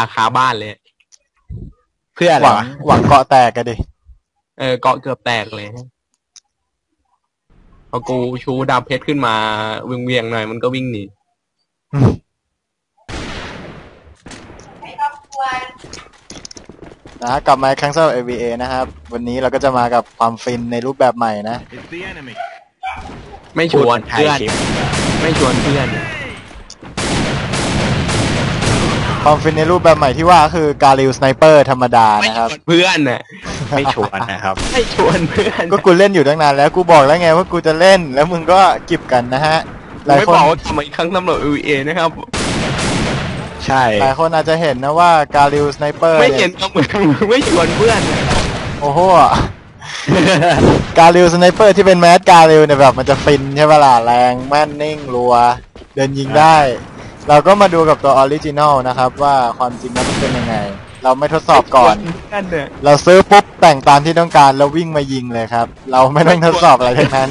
าคาบ้านเลย เพื่ออะไรหวังวะหวังเกาะแตกกันดิ เออเกาะเกือบแตกเลยพอกูชูดาบเพชรขึ้นมาเวียงเวียงๆหน่อยมันก็วิ่งหนีนะฮะกลับมาครั้งสำหรับ AVA นะครับ วันนี้เราก็จะมากับความฟินในรูปแบบใหม่นะ It's the enemy. ไม่ชพูดวนไทยเพื่อนคลิปไม่ชวนเพื่อน ความฟินในรูปแบบใหม่ที่ว่าก็คือกาลิวสไนเปอร์ธรรมดาไม่นะชครับ วนเพื่อนน่ะไม่ชวนนะครับ ไม่ชวนเพื่อนก็กูเล่นอยู่ตั้งนานแล้วกูบอกแล้วไงว่ากูจะเล่นแล้วมึงก็กิบกันนะฮะ หลายไม่คนบอกว่าทำไมครั้งตำรวจ UA นะครับใช่ หลายคนอาจจะเห็นนะว่ากาลิวสไนเปอร์ไม่เห็นก็เหมือนไม่ชวนเพื่อนน่ะโอ้โหGalil sniper ที่เป็นแมส Galil เนี่ยแบบมันจะฟินใช่ปะล่ะแรงแม่นนิ่งรัว เดินยิงได้ เราก็มาดูกับตัว original นะครับว่าความจริงแล้วมันเป็นยังไง เราไม่ทดสอบก่อนไม่ชวนเพื่อนเนี่ยเราซื้อปุ๊บแต่งตามที่ต้องการแล้ววิ่งมายิงเลยครับ เราไม่ต้องทดสอบอะไรทั้งนั้น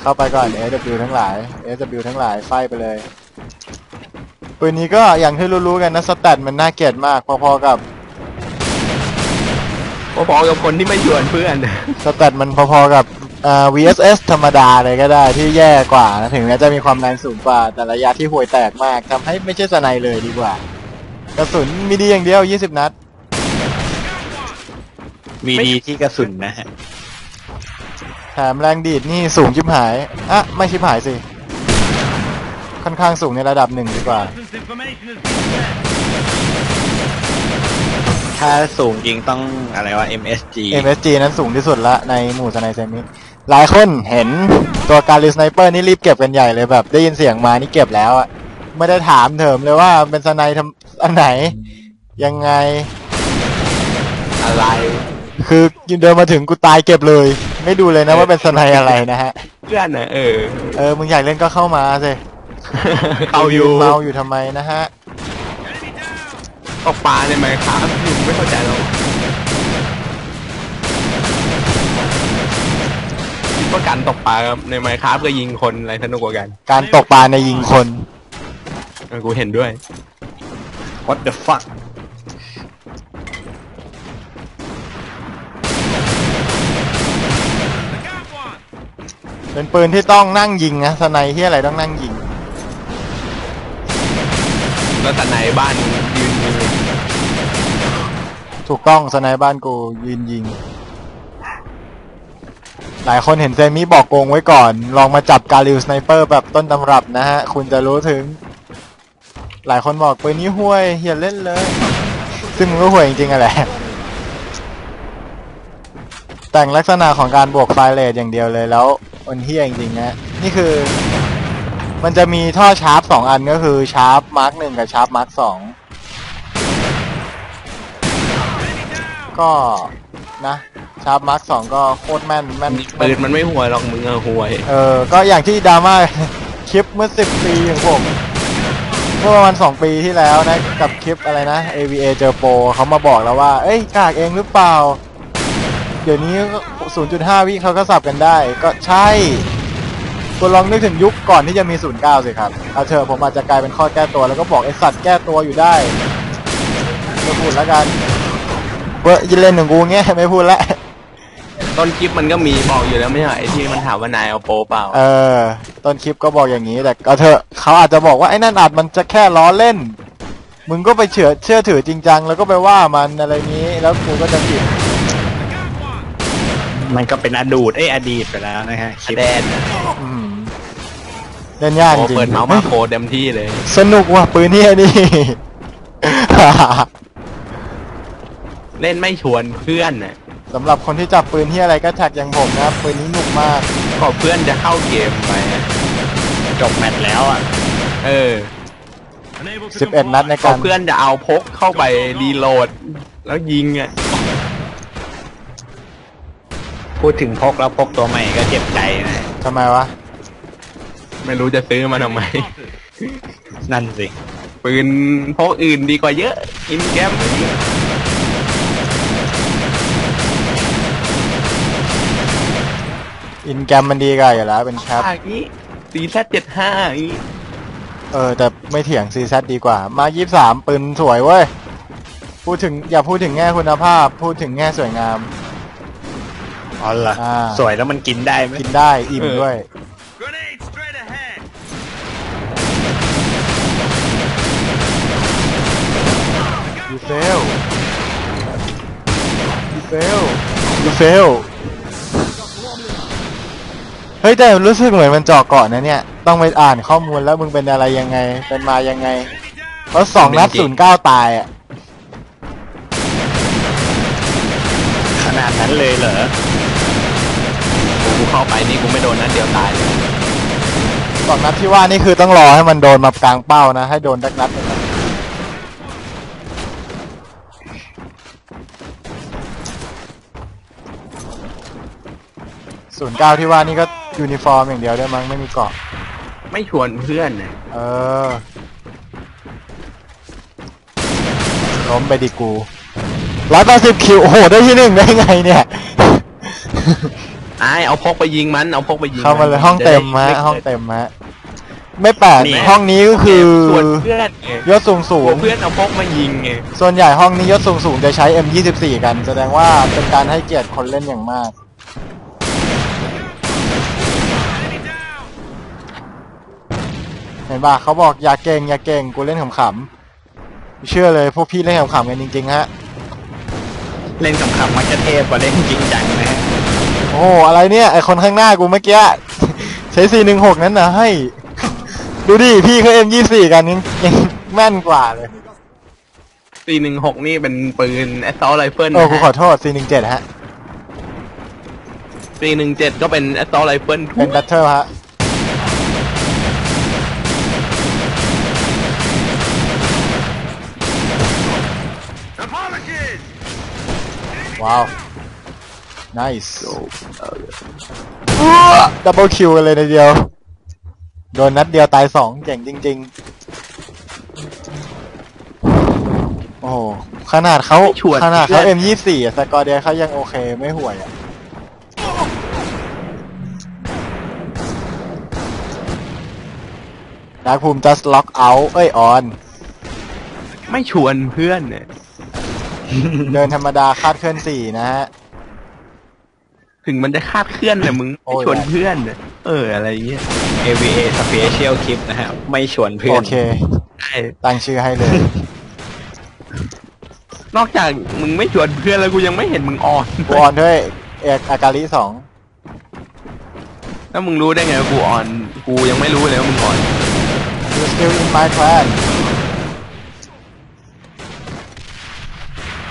เข้าไปก่อน SW ทั้งหลาย SW ทั้งหลายไฟไปเลยปืนนี้ก็อย่างที่รู้ๆกันนะ stat มันน่าเกลียดมากพอๆกับพอๆกับคนที่ไม่ชวนเพื่อนน่ะสแตทมันพอๆกับ อ่า VSS ธรรมดาเลยก็ได้ที่แย่กว่านะถึงแม้จะมีความแรงสูงกว่าแต่ระยะที่ห่วยแตกมากทำให้ไม่ใช่สไนเลยดีกว่า กระสุนมีดีอย่างเดียว 20 นัด มีดีที่กระสุนนะฮะ แถมแรงดีดนี่สูงชิบหาย อะ ไม่ชิบหายสิ ค่อนข้างสูงในระดับหนึ่งดีกว่า Nonsense information has been sent. ถ้าสูงจริงต้องอะไรวะ MSG MSG นั้นสูงที่สุดละในหมู่สไน semi หลายคนเห็นตัว Galil sniper นี่รีบเก็บกันใหญ่เลยแบบ ได้ยินเสียงมานี่เก็บแล้วอะไม่ได้ถามเถิมเลยว่าเป็นสไนทำอันไหน ยังไง อะไร คือเดินมาถึงกูตายเก็บเลย ไม่ดูเลยนะว่าเป็นสไนอะไรนะฮะเพื่อนน่ะเออ เออมึงอยากเล่นก็เข้ามาสิเอาอยู่เมาท์อยู่ทำไมนะฮะตกปลาในไหมครับอยู่ไม่เข้าใจหรอ กคิดว่าการตกปลาในไมค์ครับก็ยิงคนอะไรสนุกกว่ากันการตกปลาในยิงคน เออกูเห็นด้วย What the fuck เป็นปืนที่ต้องนั่งยิงนะสไนที่อะไรต้องนั่งยิง แล้วแต่สไนบ้านยืนยิงถูกต้องสไนบ้านกูยืนยิง หลายคนเห็น semi บอกโกงไว้ก่อน ลองมาจับ Galil sniper แบบต้นตำรับนะฮะ คุณจะรู้ถึง หลายคนบอกปืนนี้ห่วยอย่าเล่นเลย ซึ่งมันก็ห่วยจริงๆอะแหละ แต่งลักษณะของการบวก fire rate อย่างเดียวเลยแล้วมันเหี้ยจริงๆนะนี่คือ มันจะมีท่อ Sharp สองอันก็คือ Sharp Mark หนึ่งกับ Sharp Mark สองก็นะ Sharp Mark สองก็โคตรแม่นแม่นปืนมันไม่ห่วยหรอกมึงอะห่วย เออก็อย่างที่ดราม่า คลิปเมื่อสิบปีของผมเมื่อประมาณสองปีที่แล้วนะ กับคลิปอะไรนะ AVA เจอโปรเขามาบอกแล้วว่า เอ้ยกากเองหรือเปล่า เดี๋ยวนี้ 0.5 วิเขาก็สับกันได้ ก็ใช่คุณลองนึกถึงยุคก่อนที่จะมี 09 สิครับเอาเถอะผมอาจจะกลายเป็นข้อแก้ตัวแล้วก็บอกไอสัตว์แก้ตัวอยู่ได้ไม่พูดแล้วกันเบอร์ยินเล่นของกูเงี้ยไม่พูดแล้ว ต้นคลิปมันก็มีบอกอยู่แล้วไม่ใช่เหรอไอ้ที่มันถามว่านายเอาโปรเปล่าเออ ต้นคลิปก็บอกอย่างนี้แต่ก็เถอะเขาอาจจะบอกว่าไอ้นั่นอาจมันจะแค่ล้อเล่น มึงก็ไปเชื่อเชื่อถือจริงจังแล้วก็ไปว่ามันอะไรนี้ แล้วกูก็จะผิดมันก็เป็นอดูตเอ้ยอดีตไปแล้วนะฮะคลิปแดนอืมเล่นยากจโอ้ริงเปิดเมาส์มาโคเต็มที่เลย สนุกว่ะปืนเนี่ยนี่ เล่นไม่ชวนเพื่อนน่ะ สำหรับคนที่จับปืนที่อะไรก็แท็กอย่างผมนะครับปืนนี้หนุกมากก็เพื่อนจะเข้าเกมไปอะจบแมตช์แล้วอะ เออ Unable to 11 นัดในก็การเพื่อนจะเอาพกเข้าไปรีโหลด แล้วยิงอะ พูดถึงพกแล้วพกตัวใหม่ก็เจ็บใจนะ ทำไมวะ ไม่รู้จะซื้อมาทำไม นั่นสิ ปืนพกอื่นดีกว่าเยอะ อินแกม อินแกรมมันดีกว่าอยู่แล้วเป็นแคปอย่างนี้สีแซดเจ็ดห้าอย่างนี้เออแต่ไม่เถียงซีซดีกว่า มายี่สามปืนสวยเว้ย พูดถึงอย่าพูดถึงแง่คุณภาพ พูดถึงแง่สวยงาม อ๋อเหรออ่า สวยแล้วมันกินได้ไหมกินได้อิ่มด้วย Grenade straight ahead. ยูเฟลยูเฟลยูเฟลเฮ้ยแต่รู้สึกเหมือนมันเจาะเกาะนะเนี่ย ต้องไปอ่านข้อมูลแล้วมึงเป็นอะไรยังไง เป็นมายังไง เพราะสองนัดศูนย์เก้าตายอะ ขนาดนั้นเลยเหรอกูเข้าไปนี่กูไม่โดนนัดเดียวตายเลยสองนัดที่ว่านี่คือต้องรอให้มันโดนมากลางเป้านะ ให้โดนดักนัดหนึ่งนะศูนย์เก้าที่ว่านี่ก็ ยูนิฟอร์มอย่างเดียวได้วยมั้งไม่มีเกาะ ไม่ชวนเพื่อนเนี่ยเออ ล้มไปดิกูร้อยแปดสิบคิว โอ้โห ได้ที่หนึ่งได้ไงเนี่ย ไอ้เอาพกไปยิงมัน เอาพกไปยิงนเข้ามาเลยห้องเต็มมะจะได้ห้องเต็มมะไม่แปลกนี่ห้องนี้ก็คือชวนเพื่อนไงยศสูงสูกลัวงเพื่อนเอาพกมายิงไงส่วนใหญ่ห้องนี้ยศสูงสูงจะใช้ M24 กัน แสดงว่าเป็นการให้เกียรติคนเล่นอย่างมาก เห็นป่ะเขาบอกอย่าเก่งอย่าเก่งกูเล่นขำๆเชื่อเลยพวกพี่เล่นขำๆกันจริงๆฮะเล่นขำๆมักจะเทพกว่าเล่นจริงจังนะฮะโอ้โหอะไรเนี่ยไอคนข้างหน้ากูเมื่อกี้ใช้416นั้นนะให้ ดูดิพี่เขา M24 กันยังยังแม่นกว่าเลยปีหนึ่งหกนี่เป็นปืน assault rifle โอ้กูขอโทษ417ฮะปีหนึ่งเจ็ดก็เป็น assault rifleเป็นดัตเทอร์ฮะ ว้าว nice double kill กันเลยในเดียว โดนนัดเดียวตายสองเจ๋งจริง ๆ โอ้โหขนาดเขาขนาดเขา M24 อะสกอร์เดียเขายังโอเคไม่ห่วยอะ ดาร์คภูมิ just lock out เอ้ย on ไม่ชวนเพื่อนเนี่ย เดินธรรมดาคาดเคลื่อนสี่นะฮะ ถึงมันจะคาดเคลื่อนแต่มึงโอ้ไม่ย ชวนเพื่อนเนี่ยเอออะไรเงี้ย AVA Special Clip นะฮะ ไม่ชวนเพื่อโอนเค ใช่ตั้งชื่อให้เลย นอกจากมึงไม่ชวนเพื่อนแล้วกูยังไม่เห็นมึงออนกูออนด้วยเอกอากาลิสองแล้วมึงรู้ได้ไงว่ากูออน กูยังไม่รู้เลยว่ามึงออน You still in my clan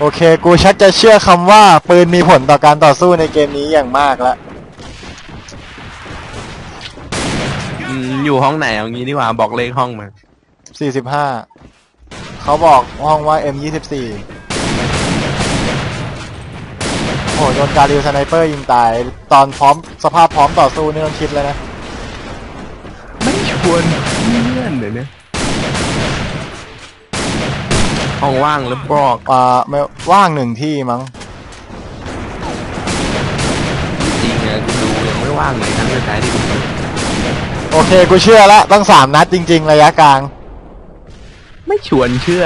โอเค กูชักจะเชื่อคำว่า ปืนมีผลต่อการต่อสู้ในเกมนี้อย่างมากแล้วอืมอยู่ห้องไหนเอางี้ดีกว่าบอกเลขห้องมา45 เขาบอกห้องว่า M24 โอ้โหโดน Galil sniper ยิงตาย ตอนพร้อมสภาพพร้อมต่อสู้นี่ต้องคิดเลยนะ ไม่ชวนเพื่อนเลยเนี่ย ห้องว่างหรือบอกอ่าไม่ว่างหนึ่งที่มั้งจริงอะกูดูยังไม่ว่างเลยครั้งสุดท้ายที่กูดูโอเคกูเชื่อละต้องสามนัดจริง ๆ ระยะกลาง ไม่ชวนเชื่อ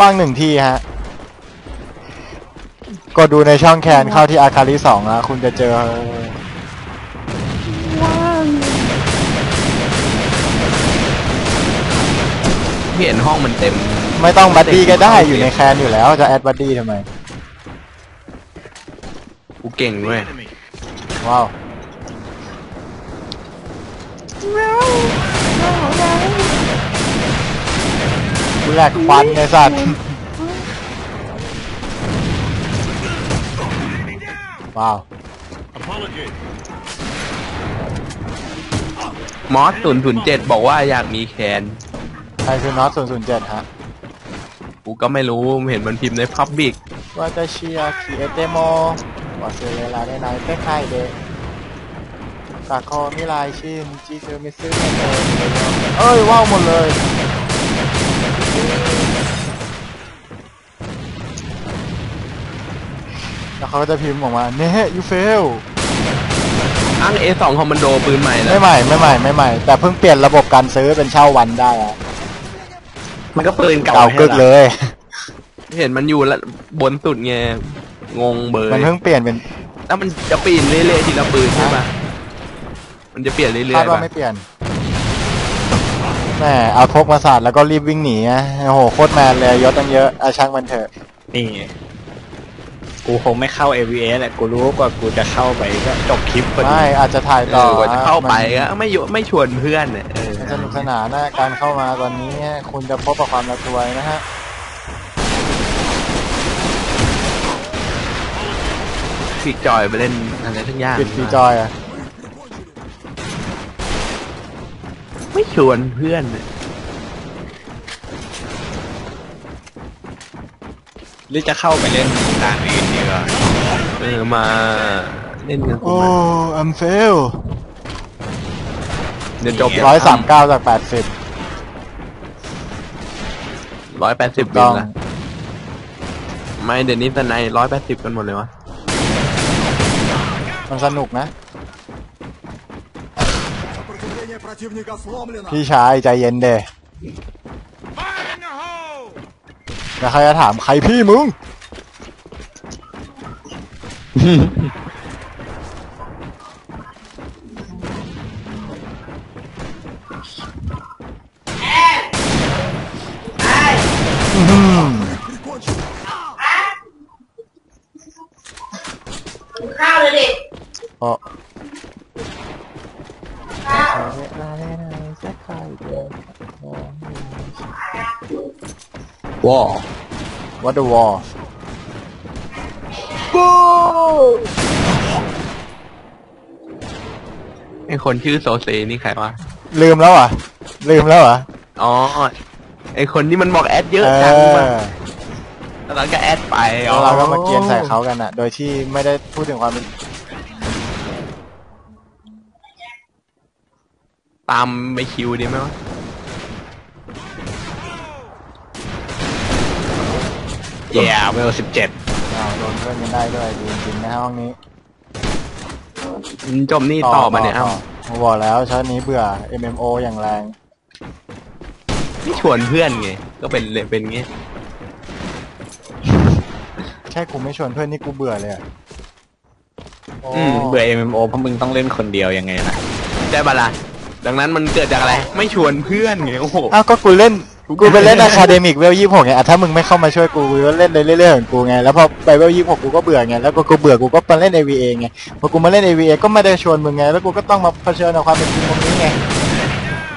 ว่างหนึ่งที่ฮะก็ดูในช่อง clan เข้าที่อาคาริสองอะคุณจะเจอเห็นห้องมันเต็ม ไม่ต้อง buddy ก็ได้อยู่ใน clan อยู่แล้วจะ add buddy ทำไม กูเก่งด้วย Enemy. ว้าวกูแหลกควันไงสัตว์ว้าว Apologies. มอสศูนย์ศูนย์เจ็ดบอกว่าอยากมีแคน ใครคือน็อต007 ฮะ กูก็ไม่รู้เห็นมันพิมพ์ในพับบิกว่าจะเชียร์คีเอเตโมว่าเซเลลาได้ไนเต้ไคเดะกาคอมิลายชินจีเซอร์มิซึเนเตเอ้ยว้าวหมดเลยแล้วเขาก็จะพิมพ์ออกมาเน่ยูเฟลอ้างเอสองคอมมานโดปืนใหม่แล้ไม่ใหม่ไม่ใหม่ไม่ใหม่แต่เพิ่งเปลี่ยนระบบการซื้อเป็นเช่าวันได้อะ มันก็ปืนเก่าเก่าให้กึกหรอเลยเห็นมันอยู่ละบนสุดไงงงเบมันยเพิ่งเปลี่ยนเป็นแล้วมันจะปีนเรื่อยๆทีละปืนใช่ปะมันจะเปลี่ยนเรื่อยคาดๆว่าปะไม่เปลี่ยนแหมเอาพกมาสาดแล้วก็รีบวิ่งหนีอะโอ้โหโคตรแมนเลยยศตั้งเยอะอาช่างมันเถอะ นี่ กูคงไม่เข้า AVA แหละกูรู้กว่ากูจะเข้าไปก็จบคลิปพอดี ไม่อาจจะถ่ายเอต่ออกว่าจะเข้าไปมันก็ไม่อยู่ไม่ชวนเพื่อนเนี่ยเออมัน สนุกสนานนะการเข้ามาตอนนี้คุณจะพบกับความระทวยนะฮะคลิกจอยไปเล่นอะไรทั้งอย่างปิดฟรีจอยอะไม่ชวนเพื่อนเนี่ยหรือจะเข้าไปเล่นด่านอื่นดีกว่าเออมาเล่นกันโอ้อัม เดี๋ยวจบร้อยสามเก้าจากแปดสิบร้อยแปดสิบวินนไม่เดี๋ยวนี้แต่ในร้อยแปดสิบกันหมดเลยวะมันสนุกนะ พี่ชายใจเย็นเดแล้วใครจะถามใครพี่มึง ว้าวัดเดอะวอลไอคนชื่อโซเซนี่ใครวะลืมแล้วเหรอะ ลืมแล้วเหรออ๋อไอคนที่มันบอกแอดเยอะเอจังอมาแล้วเราก็แอดไปแล้วเราก็มาเกรียนใส่เขากันอะ โดยที่ไม่ได้พูดถึงความเป็นตามไปคิวดีไหมวะ เย่เวลสิบเจ็ดอ้าวโดนเพื่อนกันได้ด้วยดีจริงๆนะห้องนี้จบนี่ต่อมาเนี่ยต่เอ้าผมบอกแล้วชาตินี้เบื่อ MMO อย่างแรงไม่ชวนเพื่อนไง ก็เป็นเลยเป็นงี้ แค่กูไม่ชวนเพื่อนนี่กูเบื่อเลยอะโอ้อืมเบื่อ MMO เพราะมึงต้องเล่นคนเดียวยังไงล่ะได้ปะล่ะดังนั้นมันเกิดจากอะไร ไม่ชวนเพื่อนไงโอ้โห อ้าวก็กูเล่น กูไปเล่นอะคาเดมิกเวลยี่หกไงอะถ้ามึงไม่เข้ามาช่วยกูกูก็เล่นเรื่อยๆของกูไงแล้วพอไปเวลยี่หกกูก็เบื่อไงแล้วก็กูเบื่อกูก็มาเล่น AVA ไงพอกูมาเล่น AVA ก็ไม่ได้ชวนมึงไงแล้วกูก็ต้องมาเผชิญกับความเป็นจริงตรงนี้ไง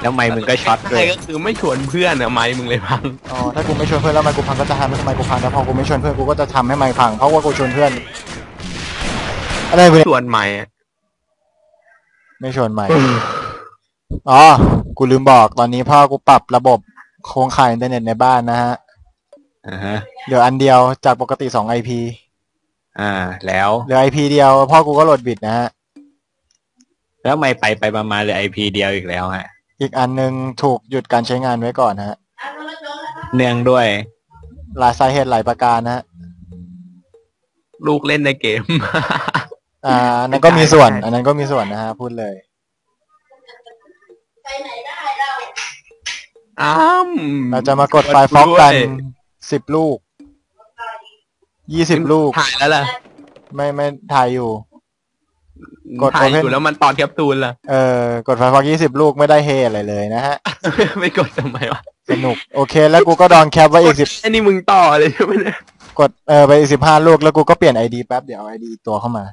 แล้วไม่มึงก็ช็อตด้ใช่วยก็คือไม่ชวนเพื่อนอะไม่มึงเลยพังอ๋อถ้ากูไม่ชวนเพื่อนแล้วไมค์กูพังก็จะทำให้ไมค์กูพังแต่พอกูไม่ชวนเพื่อนกูก็จะทำให้ไมค์พังเพราะว่ากูชวนเพื่อนอะไรกูเนี่ยชวนใหม่อะไม่ชวนไมค์ อ๋อ กูลืมบอกตอนนี้พ่อกูปรับระบบ โครงข่ายอินเทอร์เน็ตในบ้านนะฮะอ่าฮะเหลืออันเดียวจากปกติสอง IP อ่า แล้วเหลือ IP เดียวพ่อกูก็โหลดบิดนะฮะ แล้วไม่ไปไปมามาเหลยไอพีเดียวอีกแล้วฮะ อีกอันหนึงถูกหยุดการใช้งานไว้ก่อนฮะเอาคนละโจ๊กแล้วครับเนื่องด้วย หลายสาเหตุหลายประการนะฮะ ลูกเล่นในเกม อ่าอันนั้นก็มีส่วน อันนั้นก็มีส่วนนะฮะ พูดเลย ไปไหนได้เรา อ้ามเราจะมากดไฟล์ฟอกกันสิบลูก ยี่สิบลูก ถ่ายแล้วล่ะ ไม่ไม่ถ่ายอยู่ กดถ่าย Open อยู่แล้วมันตอนแคปซูลล่ะ เออกดไฟล์ฟอกยี่สิบลูกไม่ได้เฮอะไรเลยนะฮะ ไม่กดทำไมวะ สนุก โอเค แล้วกูก็ดองแคปไว้อีกสิบไอ้นี่มึงต่อเลยใช่ไหมเนี่ย กดเออไปอีกสิบห้าลูกแล้วกูก็เปลี่ยนไอดีแป๊บเดี๋ยวเอาไอดีตัวเข้ามา